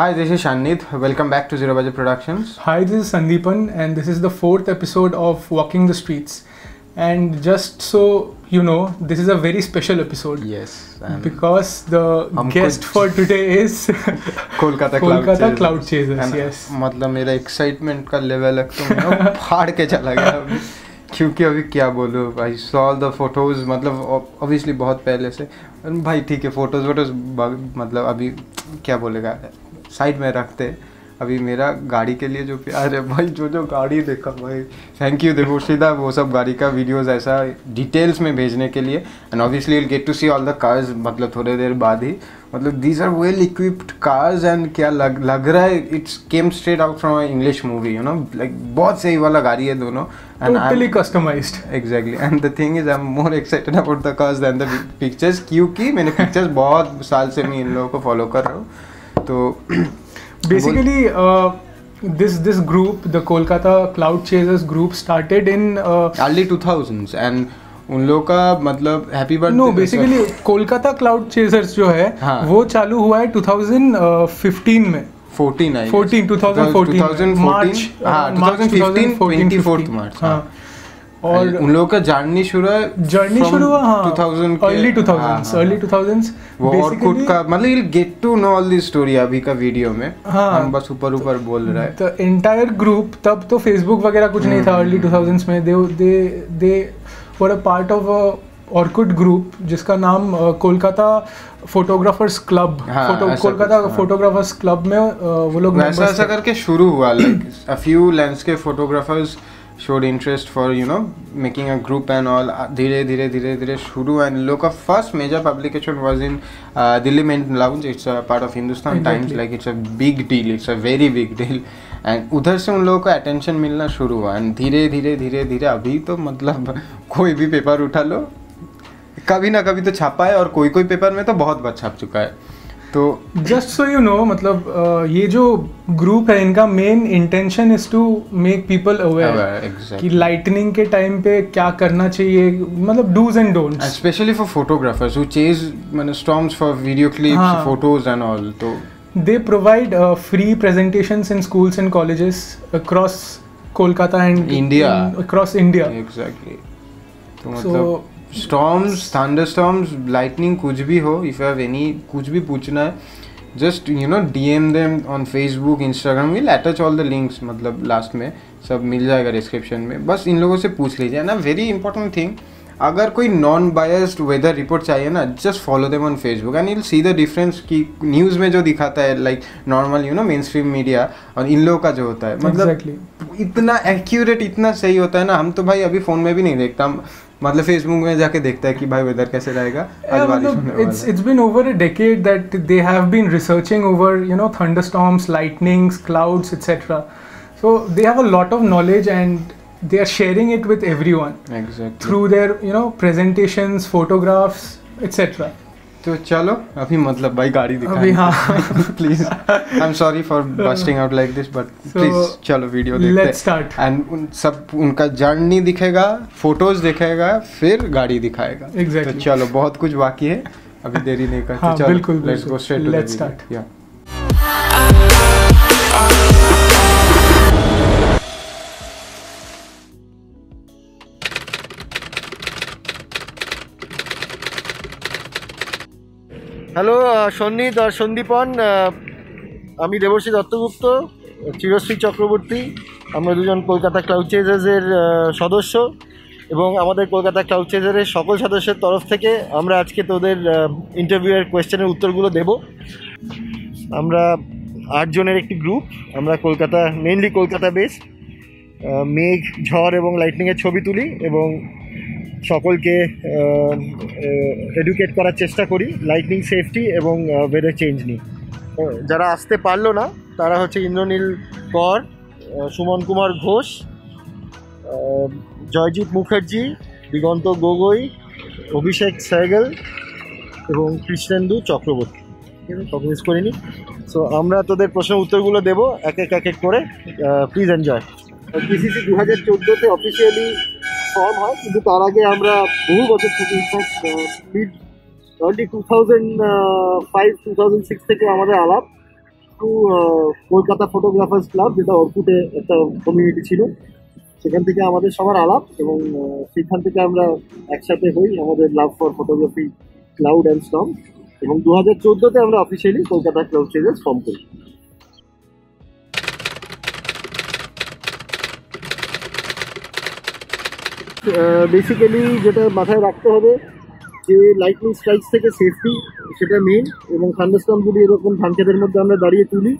Hi, this is Shanid. Welcome back to Zero Budget Productions. Hi, this is Sandeepan, and this is the fourth episode of Walking the Streets. And just so you know, this is a very special episode Yes. Because the guest for today is cloud Kolkata Cloud Chasers. Yes. मतलब मेरा excitement का level है तो मैं फाड़ के चला गया क्योंकि अभी क्या बोलूँ भाई सॉल द फ़ोटोज़ मतलब ऑब्वियसली बहुत पहले से भाई ठीक है फ़ोटोज़ वोटोज मतलब अभी क्या बोलेगा साइड में रखते। अभी मेरा गाड़ी के लिए जो प्यार है भाई जो जो गाड़ी देखा भाई। थैंक यू देखो सीधा वो सब गाड़ी का वीडियोस ऐसा डिटेल्स में भेजने के लिए। And obviously will get to see all the cars मतलब थोड़े देर बाद ही। मतलब these are well equipped cars and क्या लग लग रहा है it's came straight out from I English movie you know like बहुत सही वाला गाड़ी है दोनों। I'm- Totally customized. Exactly and the thing is I am more excited about the cars than the pictures क्योंकि मैंने पिक्चर्स बहुत साल से मैं इन लोगों को फॉलो कर रहा हूँ। तो Basically, uh, this this group, the Kolkata Cloud Chasers group, started in. Uh, early two thousands and उन लोगों का मतलब happy birthday no basically Kolkata Cloud Chasers जो है हाँ. वो चालू हुआ है 2015 में। 14 आई 14 2014 2014 मार्च हाँ 2015 2014 24 मार्च हाँ। हाँ। और उन लोगों का जर्नी शुरू है जर्नी शुरू हुआ हाँ। 2000 अर्ली 2000s हाँ, अर्ली 2000s वो और खुद का मतलब you get to know all this story अभी का वीडियो में। हाँ। हम बस ऊपर ऊपर बोल रहा है। द एंटायर ग्रुप तब तो फेसबुक वगैरह कुछ नहीं था अर्ली 2000s में। They they they were a part of a Orkut group जिसका नाम कोलकाता फोटोग्राफर्स क्लब हाँ, फ़ोटो कोलकाता हाँ। फोटोग्राफर्स क्लब में वो लोग वैसा ऐसा करके शुरू हुआ like a few landscape photographers showed interest for you know making a group and all Uh, धीरे धीरे धीरे धीरे शुरू and लोग का first major publication was in uh, Delhi Main Lounge it's a part of Hindustan exactly. Times like it's a big deal it's a very big deal and उधर से उन लोगों को attention मिलना शुरू हुआ and धीरे धीरे धीरे धीरे अभी तो मतलब कोई भी पेपर उठा लो कभी ना कभी तो छापा है और कोई कोई पेपर में तो बहुत बार छाप चुका है तो जस्ट सो यू नो मतलब uh, ये जो ग्रुप है इनका main intention is to make people aware कि लाइटनिंग के टाइम पे क्या करना चाहिए मतलब do's and don'ts specially for photographers who chase मैंने storms for video clips photos and all तो they provide free presentations in schools and colleges across Kolkata and India across India exactly तो मतलब मतलब storms, thunderstorms, lightning कुछ भी हो if have any कुछ भी पूछना है just you know DM them on Facebook, Instagram. We'll attach all the links मतलब लास्ट में सब मिल जाएगा डिस्क्रिप्शन में बस इन लोगों से पूछ लीजिए ना वेरी इंपॉर्टेंट थिंग अगर कोई नॉन बायस्ड वेदर रिपोर्ट चाहिए ना just follow them on Facebook and you see the difference कि न्यूज़ में जो दिखाता है like normal you know mainstream media और इन लोगों का जो होता है मतलब Exactly. इतना एक्यूरेट इतना सही होता है ना हम तो भाई अभी फ़ोन में भी नहीं देखता हम मतलब फेसबुक में जाके देखता है कि भाई वेदर कैसे रहेगा आज it's it's been over a decade that they have been researching over you know thunderstorms lightnings clouds etcetera so they have a lot of knowledge and they are sharing it with everyone exactly. through their you know presentations photographs etc तो चलो अभी मतलब भाई गाड़ी दिखा अभी हाँ please I am sorry for busting out like this but please चलो वीडियो देखते start. एंड उन सब उनका जर्नी दिखेगा फ़ोटोज़ दिखेगा फिर गाड़ी दिखाएगा Exactly. तो चलो बहुत कुछ बाकी है अभी देरी नहीं करते हाँ, चलो let's. Go straight to Let's start. या হ্যালো সন্নিত আর সন্দীপন আমি দেবশ্রী দত্তগুপ্ত, চিরশ্রী চক্রবর্তী। আমরা দুজন কলকাতা ক্লাউড চেজার্সের সদস্য এবং আমাদের কলকাতা ক্লাউড চেজারের সকল সদস্যের তরফ থেকে আমরা আজকে তোদের ইন্টারভিউয়ের কোয়েশ্চেনের উত্তরগুলো দেব। আমরা আটজনের একটি গ্রুপ আমরা কলকাতা মেনলি কলকাতা বেস মেঘ, ঝড় এবং লাইটনিংয়ের ছবি তুলি এবং সকলকে এডুকেট করার চেষ্টা করি লাইটনিং সেফটি এবং ওয়েদার চেঞ্জ নিয়ে। যারা আসতে পারল না, তারা হচ্ছে ইন্দ্রনীল কর সুমন কুমার ঘোষ জয়জিৎ মুখার্জি, দিগন্ত গগৈ, অভিষেক সহগল এবং কৃষ্ণেন্দু চক্রবর্তী। সব মিস করিনি সো আমরা তোদের প্রশ্নের উত্তরগুলো দেবো, এক এক এক করে প্লিজ এনজয় পিসিসি দু হাজার চোদ্দোতে অফিসিয়ালি ফর্ম হয়, কিন্তু তার আগে আমরা বহু বছর থেকে in fact mid early two thousand five two thousand six থেকে আমাদের আলাপ টু কলকাতা ফটোগ্রাফার্স ক্লাব যেটা অর্কুটে একটা কমিউনিটি ছিল। সেখান থেকে আমাদের সবার আলাপ এবং সেখান থেকে আমরা একসাথে হই আমাদের love for photography cloud and storm এবং দু হাজার চোদ্দোতে আমরা officially Kolkata cloud stages form করি। বেসিক্যালি যেটা মাথায় রাখতে হবে যে লাইটনিং স্ট্রাইকস থেকে সেফটি সেটা মেন এবং থান্ডারস্টর্মগুলি এরকম ধান খেতের মধ্যে আমরা দাঁড়িয়ে তুলি,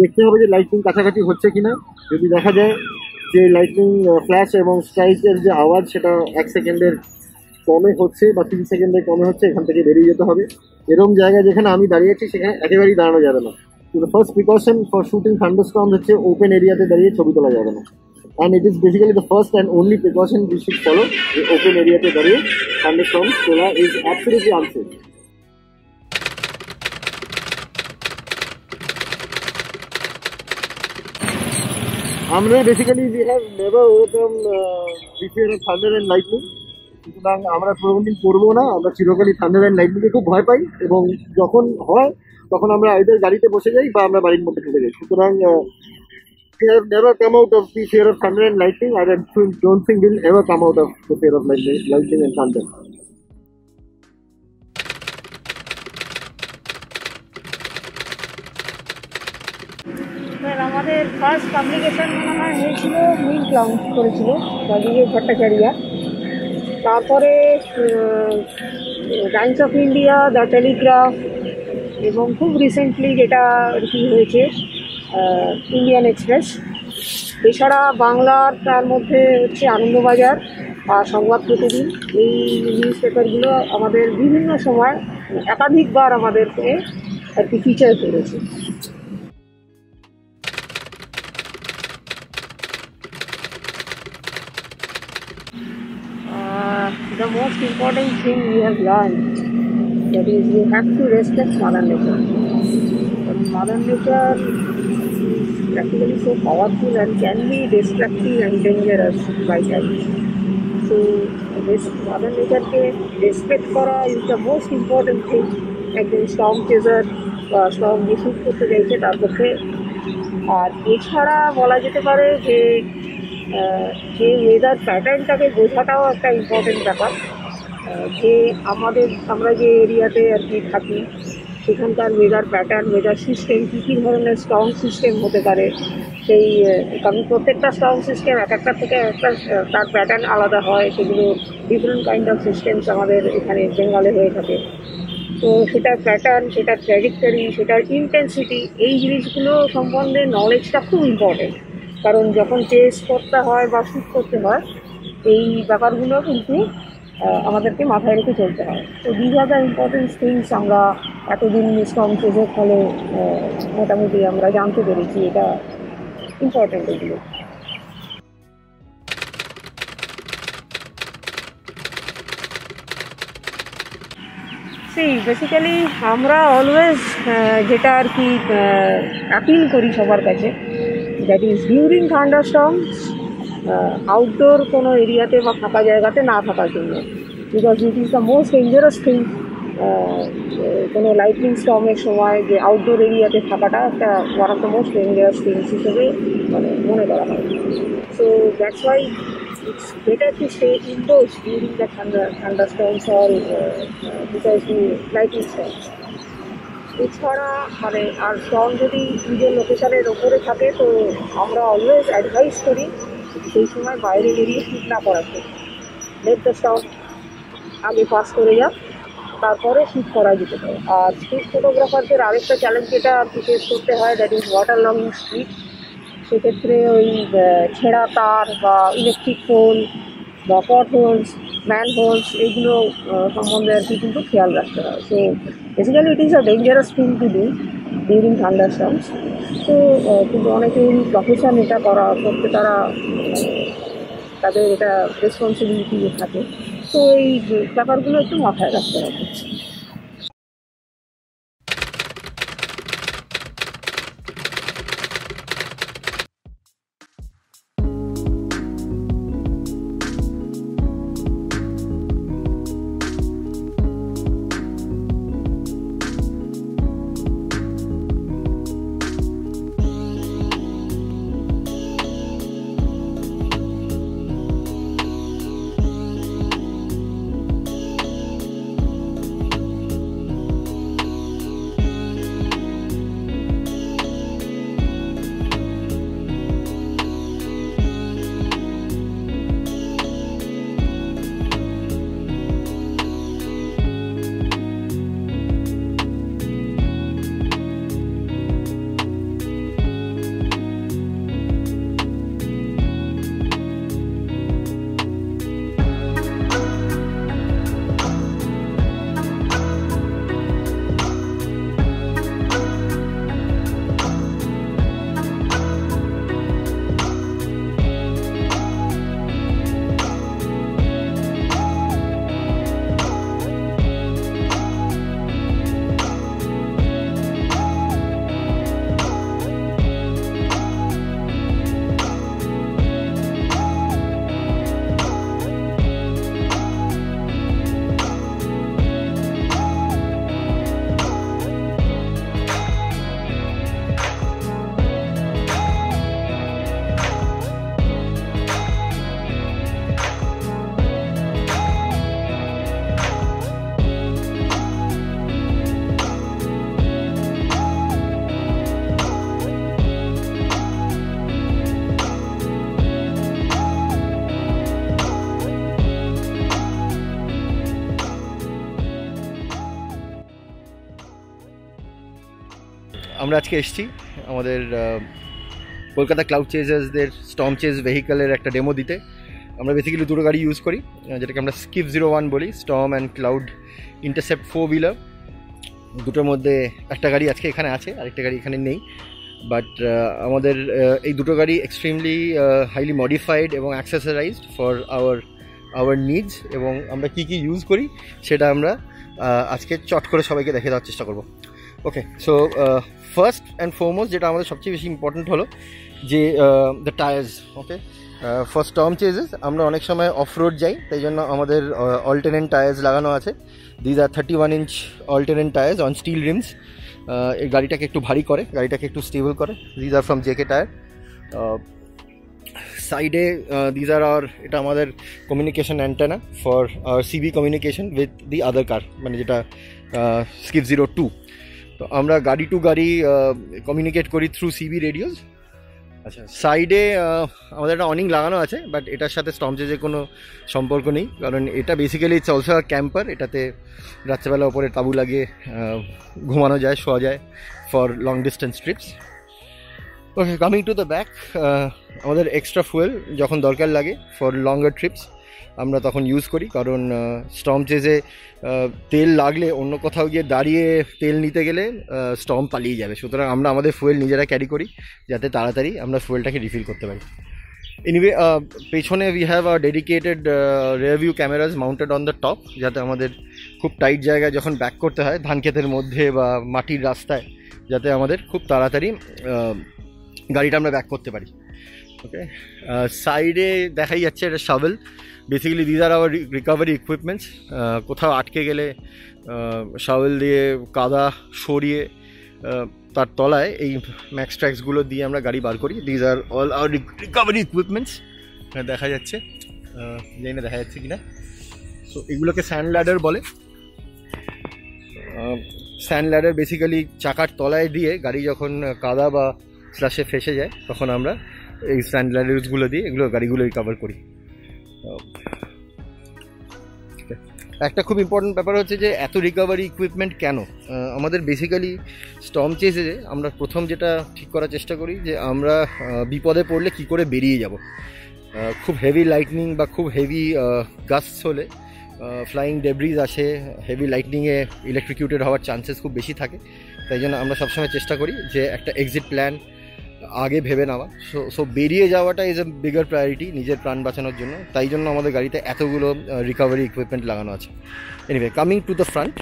দেখতে হবে যে লাইটনিং কাছাকাছি হচ্ছে কিনা। যদি দেখা যায় যে লাইটনিং ফ্ল্যাশ এবং স্ট্রাইকের যে আওয়াজ, সেটা এক সেকেন্ডের কমে হচ্ছে বা তিন সেকেন্ডের কমে হচ্ছে, এখান থেকে বেরিয়ে যেতে হবে। এরকম জায়গায় যেখানে আমি দাঁড়িয়ে আছি, সেখানে একেবারেই দাঁড়ানো যাবে না। কিন্তু first precaution for shooting thunderstorm হচ্ছে ওপেন এরিয়াতে দাঁড়িয়ে ছবি তোলা যাবে না। And it is basically the first and only precaution we should follow যে ওপেন এরিয়াতে দাঁড়িয়ে থান্ডারস্টর্ম তোলা ইজ অ্যাবসলিউটলি আনসেফ আমরা basically we have never overcome fear of thunder and lightning সুতরাং আমরা কোনোদিন করব না, আমরা চিরকালই থান্ডার অ্যান্ড লাইটনিংকে খুব ভয় পাই এবং যখন হয়, তখন আমরা আইদার গাড়িতে বসে যাই বা আমরা বাড়ির মধ্যে ঢুকে যাই। সুতরাং we have never come out of the fear of thunder and lightning. I don't think, don't think we'll ever come out of the fear of lightning, lightning and thunder. আমাদের ফার্স্ট পাবলিকেশন মনে হয় হয়েছিল milk launch করেছিল রাজীব ভট্টাচার্যা তারপরে Times of India the Telegraph এবং খুব recently যেটা আর হয়েছে ইন্ডিয়ান এক্সপ্রেস। এছাড়া বাংলার তার মধ্যে হচ্ছে আনন্দবাজার আর সংবাদ প্রতিদিন। এই নিউজ পেপারগুলো আমাদের বিভিন্ন সময় একাধিকবার আমাদেরকে আর কি ফিচার করেছে। The most important thing you have learn that is you have to respect mother nature mother nature practically so powerful and can be destructive and dangerous by times. So this mother nature K respect করা is the most important thing. একজন strong chaser বা strong যে shoot করতে চাইছে তার পক্ষে আর এছাড়া বলা যেতে পারে যে আহ, যে ওয়েদার প্যাটার্নটাকে বোঝাটাও একটা ইম্পর্টেন্ট ব্যাপার আহ, যে আমাদের আমরা যে এরিয়াতে আর কি থাকি সেখানকার ওয়েদার প্যাটার্ন মেজার সিস্টেম কী কী ধরনের স্ট্রং সিস্টেম হতে পারে, সেই কারণ প্রত্যেকটা স্ট্রং সিস্টেম এক একটা থেকে একটা তার প্যাটার্ন আলাদা হয়, সেগুলো ডিফারেন্ট কাইন্ড অফ সিস্টেমস আমাদের এখানে বেঙ্গলে হয়ে থাকে। তো সেটার প্যাটার্ন সেটার ট্র্যাজেক্টরি সেটার ইন্টেন্সিটি এই জিনিসগুলো সম্বন্ধে নলেজটা খুব ইম্পর্টেন্ট কারণ যখন চেস করতে হয় বা শ্যুট করতে হয়, এই ব্যাপারগুলো কিন্তু আমাদেরকে মাথায় রেখে চলতে হয়। তো these are the important things আমরা এতদিন স্ট্রং চেজের ফলে মোটামুটি আমরা জানতে পেরেছি এটা ইম্পর্টেন্ট এগুলো। সেই বেসিক্যালি আমরা অলওয়েজ যেটা আর কি অ্যাপিল করি সবার কাছে that is during thunderstorms outdoor কোনো এরিয়াতে বা ফাঁকা জায়গাতে না থাকার জন্য। Because it is the most dangerous thing কোনো লাইটনিং স্টর্মের সময় যে আউটডোর এরিয়াতে থাকাটা একটা one of the most dangerous things হিসেবে মানে মনে করা হয়। So that's why stay indoors during the thunder, thunderstorms or uh, uh, because the lightning storms. এছাড়া মানে আর স্ট্রং যদি নিজের লোকেশনের ওপরে থাকে তো আমরা অলওয়েজ অ্যাডভাইস করি সেই সময় বাইরে বেরিয়ে ঠিক না করাতে দ্য স্ট্রং আগে পাস করে যাক তারপরে শ্যুট করা যেতে পারে। আর স্ট্রিট ফটোগ্রাফারদের আরেকটা চ্যালেঞ্জ যেটা ফেস করতে হয় দ্যাট ইজ ওয়াটার লং স্ট্রিট সেক্ষেত্রে ওই ছেঁড়া তার বা ইলেকট্রিক পোল বা পট হোলস ম্যান হোলস এইগুলো সম্বন্ধে আর কি কিন্তু খেয়াল রাখতে হয়। So basically it is a dangerous thing to do during thunderstorms তো কিন্তু অনেকেই প্রফেশন এটা করা, করতে তারা, তাদের এটা রেসপন্সিবিলিটি থাকে। তো এই ব্যাপারগুলো একটু মাথায় রাখতে হবে। আমরা আজকে এসেছি আমাদের কলকাতা ক্লাউড চেজার্সদের স্টম চেজ ভেহিকেলের একটা ডেমো দিতে। আমরা বেসিক্যালি দুটো গাড়ি ইউজ করি যেটাকে আমরা স্কিপ জিরো ওয়ান বলি storm and cloud intercept four wheeler দুটোর মধ্যে একটা গাড়ি আজকে এখানে আছে, আরেকটা গাড়ি এখানে নেই। বাট আমাদের এই দুটো গাড়ি এক্সট্রিমলি হাইলি মডিফাইড এবং accessorized for our our needs এবং আমরা কি কি ইউজ করি সেটা আমরা আজকে চট করে সবাইকে দেখে দেওয়ার চেষ্টা করব। Okay so first and foremost যেটা আমাদের সবচেয়ে বেশি ইম্পর্ট্যান্ট হলো, যে the tyres okay for storm chases আমরা অনেক সময় অফ রোড যাই, তাই জন্য আমাদের অল্টারনেট টায়ার্স লাগানো আছে। These are thirty one inch alternate tyres on steel rims এই গাড়িটাকে একটু ভারী করে, গাড়িটাকে একটু স্টেবল করে। These are from JK tyre সাইডে দিজ আর আর এটা আমাদের communication antenna for CB communication with the other car মানে যেটা স্কিপ জিরো টু তো আমরা গাড়ি টু গাড়ি কমিউনিকেট করি থ্রু সিবি রেডিওস আচ্ছা সাইডে আমাদের একটা অনিং লাগানো আছে বাট এটার সাথে স্টমচেজের কোনো সম্পর্ক নেই কারণ এটা বেসিক্যালি ইটস অলসো ক্যাম্পার এটাতে রাত্রেবেলা ওপরে তাবু লাগিয়ে আহ, ঘুমানো যায় শোয়া যায় for long distance trips okay coming to the back আমাদের এক্সট্রা ফুয়েল যখন দরকার লাগে ফর লঙ্গার ট্রিপস আমরা তখন ইউজ করি, কারণ স্টম চেজে তেল লাগলে অন্য কোথাও গিয়ে দাঁড়িয়ে তেল নিতে গেলে স্টম পালিয়ে যাবে। সুতরাং আমরা আমাদের ফুয়েল নিজেরা ক্যারি করি, যাতে তাড়াতাড়ি আমরা ফুয়েলটাকে রিফিল করতে পারি। এনিওয়ে পেছনে we have a dedicated rear view cameras mounted on the top যাতে আমাদের খুব টাইট জায়গায় যখন ব্যাক করতে হয়, ধান ক্ষেতের মধ্যে বা মাটির রাস্তায়, যাতে আমাদের খুব তাড়াতাড়ি গাড়িটা আমরা ব্যাক করতে পারি। ওকে সাইডে দেখাই যাচ্ছে এটা shovel basically these are our recovery equipments কোথাও আটকে গেলে শাভেল দিয়ে কাদা সরিয়ে তার তলায় এই ম্যাক্স ট্র্যাক্সগুলো দিয়ে আমরা গাড়ি বার করি। These are all our recovery equipments দেখা যাচ্ছে জানি দেখা যাচ্ছে কিনা। সো এগুলোকে স্যান্ড ল্যাডার বলে। স্যান্ড ল্যাডার বেসিক্যালি চাকার তলায় দিয়ে গাড়ি যখন কাদা বা স্লাশে ফেসে যায়, তখন আমরা এই স্যান্ড ল্যাডার্সগুলো দিয়ে এগুলো গাড়িগুলো রিকভার করি। একটা খুব ইম্পর্টেন্ট ব্যাপার হচ্ছে যে, এত রিকভারি ইকুইপমেন্ট কেন? আমাদের বেসিক্যালি স্টম চেসে আমরা প্রথম যেটা ঠিক করার চেষ্টা করি যে, আমরা বিপদে পড়লে কি করে বেরিয়ে যাব। খুব হেভি লাইটনিং বা খুব হেভি গাস্ট হলে ফ্লাইং ডেব্রিজ আসে হেভি লাইটনিংয়ে ইলেকট্রিকিউটেড হওয়ার চান্সেস খুব বেশি থাকে। তাই জন্য আমরা সবসময় চেষ্টা করি যে, একটা এক্সিট প্ল্যান আগে ভেবে নেওয়া। সো সো বেরিয়ে যাওয়াটা ইজ এ বিগার প্রায়োরিটি নিজের প্রাণ বাঁচানোর জন্য। তাই জন্য আমাদের গাড়িতে এতগুলো রিকভারি ইকুইপমেন্ট লাগানো আছে। Anyway coming to the front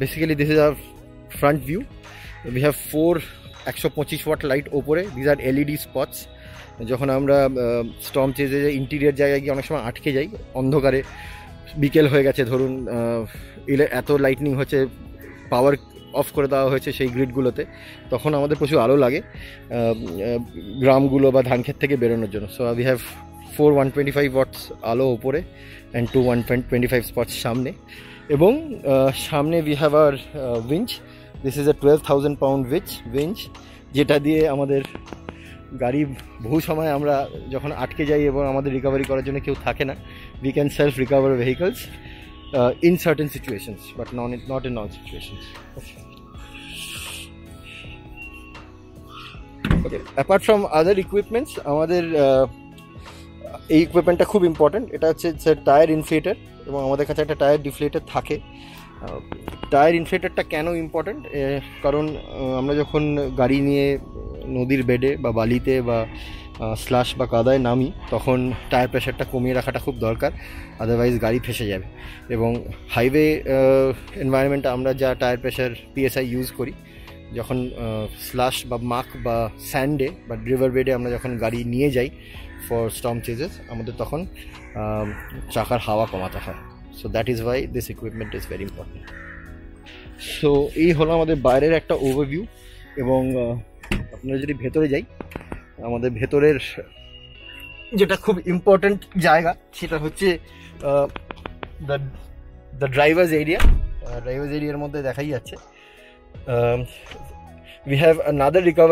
basically this is our front view we have four একশো পঁচিশ ওয়াট লাইট ওপরে। দিস আর এলইডি স্পটস যখন আমরা স্টম চেজে যে ইন্টিরিয়ার জায়গায় গিয়ে অনেক সময় আটকে যাই, অন্ধকারে বিকেল হয়ে গেছে, ধরুন এত লাইটনিং হচ্ছে পাওয়ার অফ করে দেওয়া হয়েছে সেই গ্রিডগুলোতে তখন আমাদের প্রচুর আলো লাগে গ্রামগুলো বা ধান ক্ষেত থেকে বেরোনোর জন্য। So we have four one twenty five watts আলো ওপরে and two one twenty five spots সামনে। এবং সামনে we have our winch this is a twelve thousand pound which winch যেটা দিয়ে আমাদের গাড়ি বহু সময় আমরা যখন আটকে যাই এবং আমাদের রিকভারি করার জন্য কেউ থাকে না we can self recover vehicles uh, in certain situations but not in, not in all from other equipments, আমাদের এই ইকুইপমেন্টটা খুব ইম্পর্ট্যান্ট এটা হচ্ছে টায়ার ইনফ্লেটার এবং আমাদের কাছে একটা টায়ার ডিফ্লেটার থাকে। টায়ার ইনফ্লেটারটা কেন ইম্পর্ট্যান্ট কারণ আমরা যখন গাড়ি নিয়ে নদীর বেডে বা বালিতে বা স্লাশ বা কাদায় নামি, তখন টায়ার প্রেশারটা কমিয়ে রাখাটা খুব দরকার আদারওয়াইজ গাড়ি ফেসে যাবে। এবং হাইওয়ে এনভায়রনমেন্টে আমরা যা টায়ার প্রেশার পিএসআই ইউজ করি যখন স্লাশ বা মাক বা স্যান্ডে বা রিভার বেডে আমরা যখন গাড়ি নিয়ে যাই ফর স্টম চেজেস আমাদের তখন চাকার হাওয়া কমাতে হয়। So that is why this equipment is very important so এই হলো আমাদের বাইরের একটা ওভারভিউ এবং আপনারা যদি ভেতরে যাই, আমাদের ভেতরের যেটা খুব ইম্পর্ট্যান্ট জায়গা সেটা হচ্ছে the the drivers area drivers এরিয়ার মধ্যে দেখাই যাচ্ছে। We have another recover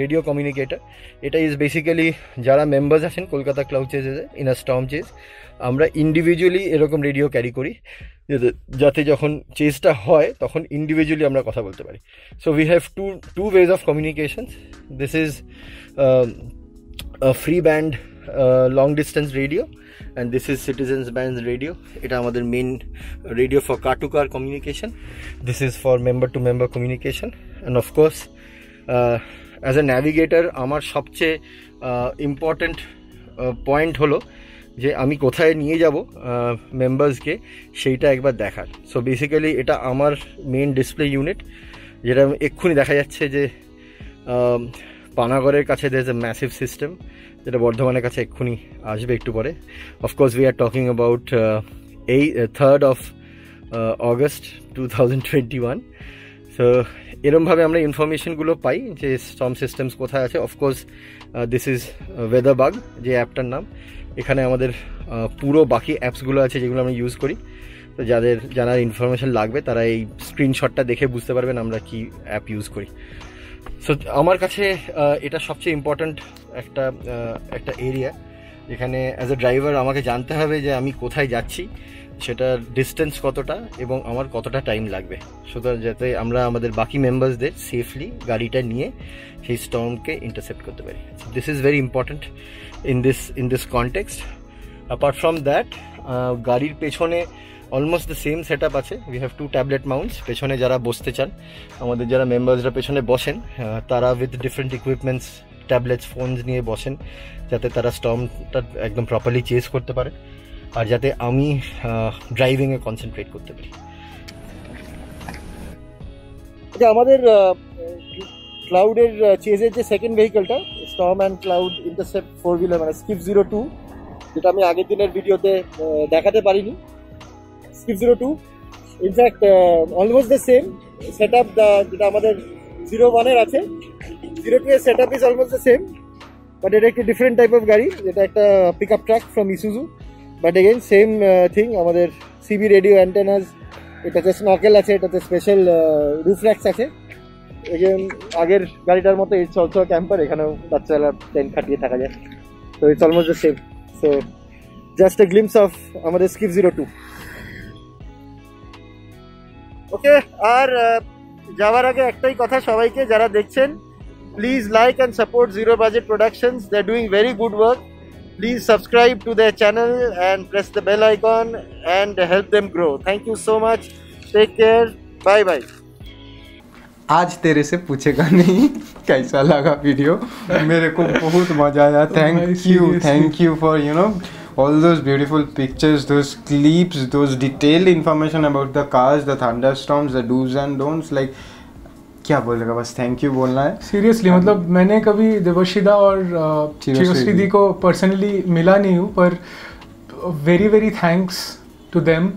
radio communicator এটা ইজ বেসিক্যালি যারা মেম্বার্স আছেন কলকাতা ক্লাউড চেজেসে ইন আ স্টম চেজ আমরা ইন্ডিভিজুয়ালি এরকম রেডিও ক্যারি করি। যাতে যখন চেজটা হয়, তখন ইন্ডিভিজুয়ালি আমরা কথা বলতে পারি। So we have two two ways of communication this is free band long distance radio and this is citizens band radio এটা আমাদের main radio for car to car communication this is for member to member communication and of course as a navigator আমার সবচেয়ে important point হলো যে আমি কোথায় নিয়ে যাব মেম্বার্সকে সেইটা একবার দেখার। সো বেসিক্যালি এটা আমার মেন ডিসপ্লে ইউনিট যেটা এক্ষুনি দেখা যাচ্ছে যে পানাগড়ের কাছে দের এ ম্যাসিভ সিস্টেম যেটা বর্ধমানের কাছে এক্ষুনি আসবে একটু পরে। Of course we are talking about এই third of August two thousand twenty one so এরমভাবে আমরা ইনফরমেশনগুলো পাই যে স্টম সিস্টেমস কোথায় আছে। Of course this is weather bug যে অ্যাপটার নাম। এখানে আমাদের পুরো বাকি অ্যাপসগুলো আছে যেগুলো আমরা ইউজ করি। তো যাদের জানার ইনফরমেশন লাগবে, তারা এই স্ক্রিনশটটা দেখে বুঝতে পারবেন আমরা কি অ্যাপ ইউজ করি। সো আমার কাছে এটা সবচেয়ে ইম্পর্ট্যান্ট একটা একটা এরিয়া যেখানে অ্যাজ এ ড্রাইভার আমাকে জানতে হবে যে আমি কোথায় যাচ্ছি, সেটার ডিস্টেন্স কতটা এবং আমার কতটা টাইম লাগবে। সুতরাং যাতে আমরা আমাদের বাকি মেম্বার্সদের সেফলি গাড়িটা নিয়ে সেই স্টর্মকে ইন্টারসেপ্ট করতে পারি। This is very important in this in this context apart from that গাড়ির পেছনে অলমোস্ট দ্য সেম সেট আছে। We have two tablet mounts পেছনে যারা বসতে চান, আমাদের যারা মেম্বার্সরা পেছনে বসেন তারা with different equipments tablets phones নিয়ে বসেন, যাতে তারা স্টমটা একদম প্রপারলি চেস করতে পারে। আর যাতে আমি ড্রাইভিংয়ে কনসেন্ট্রেট করতে পারি। আচ্ছা আমাদের ক্লাউডের চেজের যে second ভেহিকলটা storm and cloud intercept four wheeler মানে স্কিপ জিরো টু যেটা আমি আগের দিনের ভিডিওতে দেখাতে পারিনি। Skip zero two in fact almost the same set up যেটা আমাদের জিরো ওয়ানের আছে। জিরো টু এর set up is almost the same but এটা একটু ডিফারেন্ট টাইপ অফ গাড়ি, যেটা একটা pick up truck from Isuzu but again same thing আমাদের সিবি রেডিও অ্যান্টেনাস এটাতে স্নকেল আছে, এটাতে স্পেশাল রুফল্যাক্স আছে। এগেন আগের গাড়িটার মতো ইটস অলসো ক্যাম্পার এখানেও বাচ্চারা টেন্ট খাটিয়ে থাকা যায়। তো it's almost the same so just a glimpse of আমাদের স্কিপ জিরো টু ওকে আর আহ, যাওয়ার আগে একটাই কথা সবাইকে যারা দেখছেন please like and support zero budget productions they are doing very good work please subscribe to their channel and press the bell icon and help them grow thank you so much take care bye bye आज तेरे से पूछेगा नहीं कैसा लगा video मेरे को बहुत मजा आया थैंक भाई, you seriously. Thank you for you know all those beautiful pictures those clips those detailed information about the cars the thunderstorms the do's and don'ts like क्या बोलेगा बस थैंक यू बोलना है सीरियसली मतलब मैंने कभी देवशिदा और अ, चिरश्री चिरश्री दी। दी को पर्सनली मिला नहीं हूँ पर very very thanks to them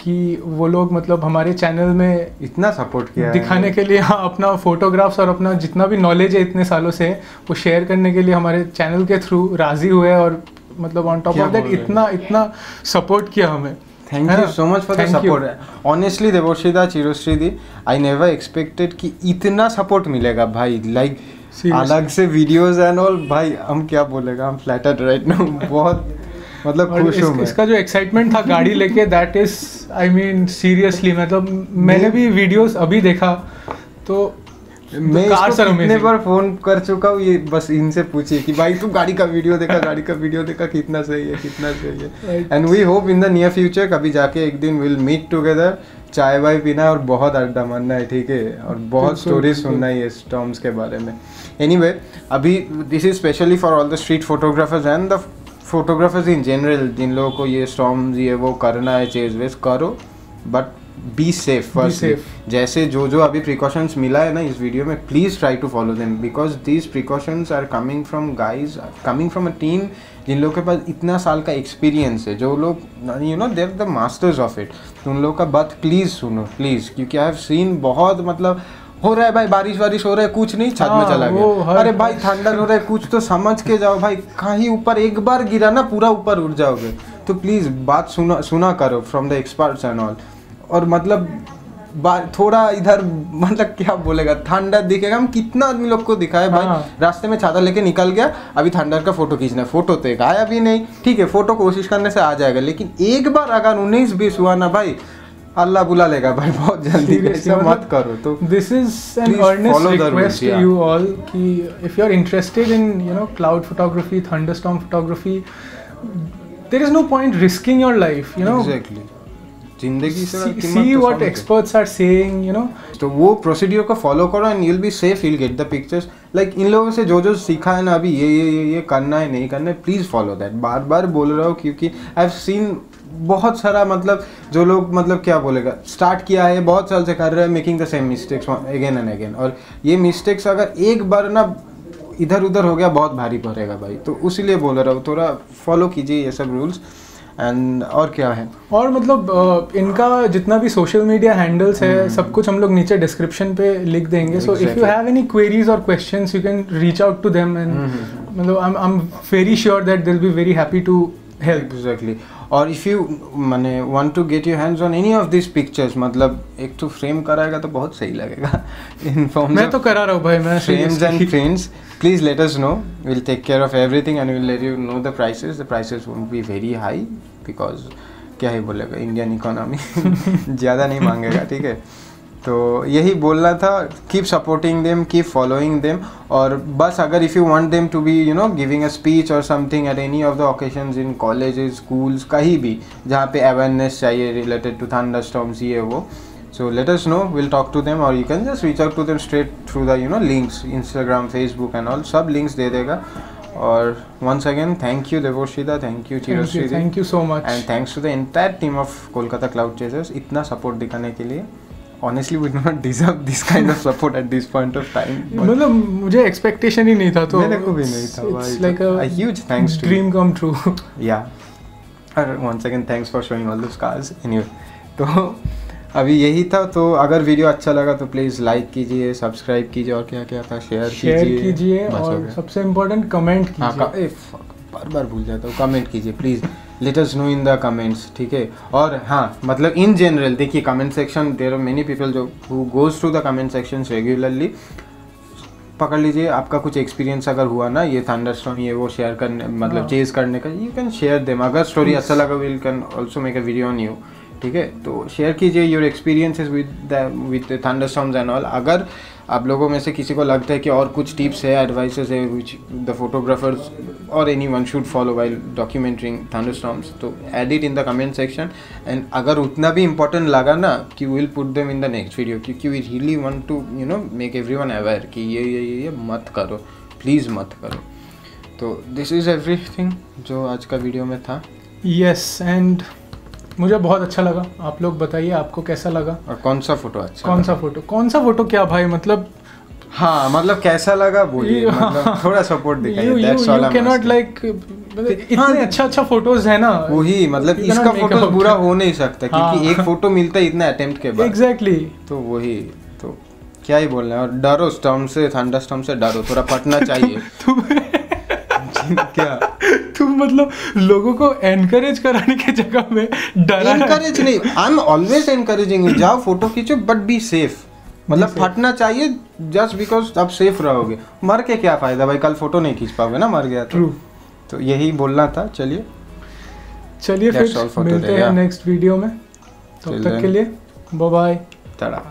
कि वो लोग मतलब हमारे चैनल में इतना सपोर्ट किया है। दिखाने के लिए हाँ अपना फोटोग्राफ्स और अपना जितना भी नॉलेज है इतने सालों से वो शेयर करने के लिए हमारे चैनल के थ्रू राज़ी हुए और मतलब ऑन टॉप ऑफ़ दैट? इतना इतना सपोर्ट किया हमें। Thank you so much for the support honestly Debashida Chirashreedi I never expected कि इतना सपोर्ट मिलेगा भाई। लाइक. अलग से वीडियोस एंड ऑल भाई हम क्या बोलेगा? हम फ्लैटर्ड राइट नाउ बहुत मतलब खुश इस, हूँ मैं। इसका जो एक्साइटमेंट था गाड़ी लेके that is I mean seriously मतलब मैंने भी वीडियोस अभी देखा तो मैं amazing. बार फ़ोन कर चुका हूँ ये बस इनसे पूछिए कि भाई तू गाड़ी का वीडियो देखा गाड़ी का वीडियो देखा कितना सही है कितना सही है। And we hope in the near future कभी जाके एक दिन विल मीट टुगेदर चाय वाय पीना और बहुत अड्डा मारना है ठीक है? और बहुत स्टोरी सुनना है इस टर्म्स के बारे में। एनीवे अभी this is specially for all the street photographers and the photographers in general जिन लोगों को ये स्टॉर्म्स ये वो करना है चेज वेज करो। But be safe first. जैसे जो जो अभी प्रिकॉशंस मिला है ना इस वीडियो में please try to follow them because these precautions are coming from guys coming from a team जिन लोगों के पास इतना साल का एक्सपीरियंस है जो लोग you know they're the masters of it तो उन लोगों का बात प्लीज़ सुनो प्लीज़ क्योंकि आई हैव सीन बहुत मतलब हो रहा है भाई बारिश वारिश हो रहा है कुछ नहीं छत में हाँ, चला गया। अरे भाई ठंडा हो रहा है कुछ तो समझ के जाओ भाई कहीं ऊपर एक बार गिरा ना पूरा ऊपर उठ जाओगे। तो प्लीज़ बात सुना सुना करो from the experts and all और मतलब थोड़ा इधर मतलब क्या बोलेगा थंडर दिखेगा। हम कितना आदमी लोग को दिखाए भाई। रास्ते में छाता लेके निकल गया अभी थंडर का फ़ोटो खींचना फ़ोटो तो एक आया भी नहीं। ठीक है फ़ोटो कोशिश करने से आ जाएगा लेकिन एक बार अगर उन्नीस बीस हुआ ना भाई अल्लाह बुला लेगा भाई बहुत जल्दी। मत करो तो। This is an request all if you are interested in you know cloud photography thunderstorm photography there is no point risking your life you know actually ज़िंदगी से what समझो। experts are saying you know. तो वो procedure को follow करो and you'll be safe you'll get the pictures like इन लोगों से जो जो सीखा है ना अभी ये ये ये ये करना है नहीं करना है प्लीज़ फॉलो दैट बार बार बोल रहा हूँ क्योंकि आई हैव सीन बहुत सारा मतलब जो लोग मतलब क्या बोलेगा स्टार्ट किया है बहुत साल से कर रहे हैं making the same mistakes again and again और ये मिस्टेक्स अगर एक बार ना इधर उधर हो गया बहुत भारी पड़ेगा भाई. तो उसीलिए बोल रहा हूँ थोड़ा फॉलो कीजिए ये सब रूल्स एंड और क्या है? और मतलब इनका जितना भी सोशल मीडिया हैंडल्स है सब कुछ हम लोग नीचे डिस्क्रिप्शन पे लिख देंगे। So if you have any queries और question you can reach out to them and मतलब I am very sure that they'll be very happy to help exactly और इफ़ यू मैंने want to get your hands on any of this pictures मतलब एक तो frame कराएगा तो बहुत सही लगेगा। इन फॉर्म मैं तो करा रहा हूँ भाई मैं frames and seriously- prints please let us know. We'll take care of everything and we'll let you know the prices. The prices won't be very because क्या ही बोलेगा इंडियन इकोनॉमी ज़्यादा नहीं मांगेगा ठीक है तो यही बोलना था keep supporting them keep following them और बस अगर if you want them to be you know giving a speech और something at any of the occasions in college schools कहीं भी जहाँ पे अवेयरनेस चाहिए रिलेटेड टू थंडर स्टॉर्म्स ये वो so let us know. We'll talk to them, or you can just reach out to them straight through the you know links, Instagram, Facebook, and all. सब links दे देगा. और once again thank you Debashida thank you Chirashree thank you so much and thanks to the entire team of Kolkata cloud chasers इतना support दिखाने के लिए honestly we not deserve this kind of support at this point of time मतलब मुझे expectation ही नहीं था तो मेरे को भी नहीं था it's like a huge thanks to dream come true या और once again thanks for showing all the scars anyway तो अभी यही था तो अगर वीडियो अच्छा लगा तो प्लीज़ लाइक कीजिए सब्सक्राइब कीजिए और क्या क्या था शेयर शेयर कीजिए। और सबसे इम्पोर्टेंट कमेंट हाँ कीजिए। बार बार भूल जाता हूँ। कमेंट कीजिए please let us know in the comments ठीक है? और हाँ मतलब इन जनरल देखिए comment section there are many people जो who goes to the comment section regularly पकड़ लीजिए आपका कुछ एक्सपीरियंस अगर हुआ ना ये थंडरस्टॉर्म ये वो शेयर करने मतलब हाँ। चेज करने का यू कैन शेयर देम अगर स्टोरी अच्छा लगा will can also make a video on you ठीक है? तो शेयर कीजिए your experiences with with thunderstorms and all अगर आप लोगों में से किसी को लगता है कि और कुछ टिप्स है एडवाइसेस है विच द फोटोग्राफर्स और any one should follow while documenting thunderstorms तो add it in the comment section and अगर उतना भी इंपॉर्टेंट लगा ना, कि will put them in the next video क्योंकि we really want to you know make every one aware कि ये ये ये ये मत करो। प्लीज़ मत करो। तो दिस इज़ एवरीथिंग जो आज का वीडियो में था। यस एंड मुझे बहुत अच्छा लगा। आप लोग बताइए आपको कैसा लगा? और कौन सा फ़ोटो अच्छा कौन सा फ़ोटो कौन सा फ़ोटो क्या भाई? मतलब हाँ मतलब कैसा लगा बोलिए। मतलब थोड़ा सपोर्ट दिखाइए that's all can not like इतने अच्छा अच्छा फ़ोटोज़ है ना। वही मतलब इसका फ़ोटो. बुरा हो नहीं सकता क्योंकि हाँ। एक फ़ोटो मिलता है इतना अटेम्प्ट के बाद। एग्जैक्टली तो वही तो क्या ही बोलना है। और डरो स्टॉर्म से थंडर स्टॉर्म से डरो थोड़ा फटना चाहिए। क्या? तुम मतलब लोगों को एनकरेज कराने की जगह में डरा इनकरेज नहीं I am always encouraging you जाओ फ़ोटो खींचो बट बी सेफ़ मतलब फटना चाहिए जस्ट बिकॉज़ आप सेफ़ रहोगे। मर के क्या फ़ायदा भाई कल फ़ोटो नहीं खींच पाओगे ना मर गया तो। तो यही बोलना था चलिए। चलिए फिर मिलते हैं नेक्स्ट वीडियो में। तब तक के लिए बाय बाय तड़ा